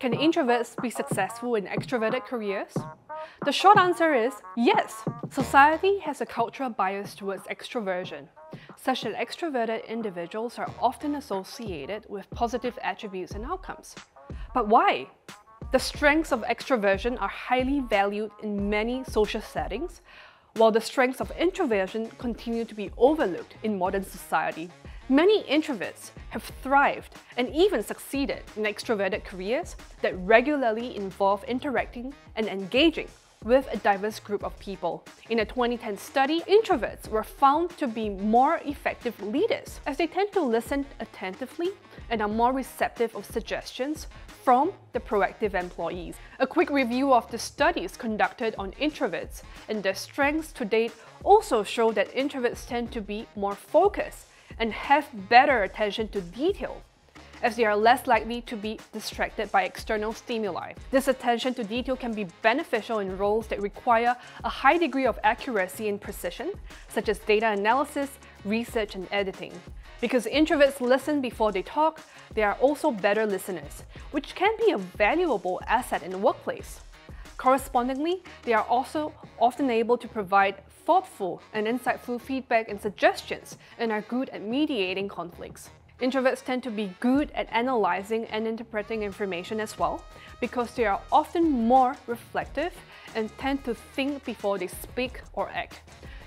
Can introverts be successful in extroverted careers? The short answer is yes. Society has a cultural bias towards extroversion, such that extroverted individuals are often associated with positive attributes and outcomes. But why? The strengths of extroversion are highly valued in many social settings, while the strengths of introversion continue to be overlooked in modern society. Many introverts have thrived and even succeeded in extroverted careers that regularly involve interacting and engaging with a diverse group of people. In a 2010 study, introverts were found to be more effective leaders as they tend to listen attentively and are more receptive of suggestions from the proactive employees. A quick review of the studies conducted on introverts and their strengths to date also show that introverts tend to be more focused and have better attention to detail as they are less likely to be distracted by external stimuli. This attention to detail can be beneficial in roles that require a high degree of accuracy and precision, such as data analysis, research, and editing. Because introverts listen before they talk, they are also better listeners, which can be a valuable asset in the workplace. Correspondingly, they are also often able to provide thoughtful and insightful feedback and suggestions and are good at mediating conflicts. Introverts tend to be good at analyzing and interpreting information as well because they are often more reflective and tend to think before they speak or act.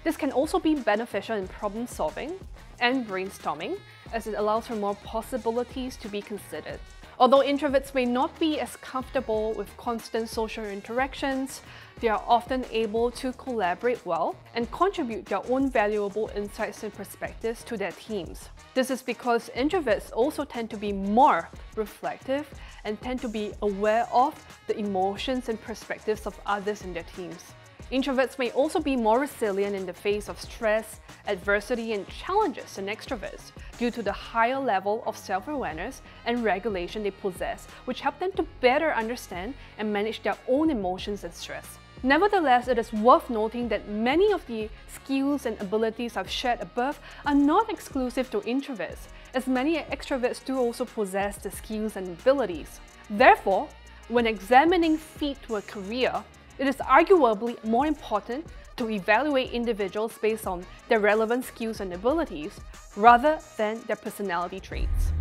This can also be beneficial in problem solving and brainstorming as it allows for more possibilities to be considered. Although introverts may not be as comfortable with constant social interactions, they are often able to collaborate well and contribute their own valuable insights and perspectives to their teams. This is because introverts also tend to be more reflective and tend to be aware of the emotions and perspectives of others in their teams. Introverts may also be more resilient in the face of stress, adversity, and challenges than extroverts due to the higher level of self-awareness and regulation they possess, which help them to better understand and manage their own emotions and stress. Nevertheless, it is worth noting that many of the skills and abilities I've shared above are not exclusive to introverts, as many extroverts do also possess the skills and abilities. Therefore, when examining fit to a career, it is arguably more important to evaluate individuals based on their relevant skills and abilities rather than their personality traits.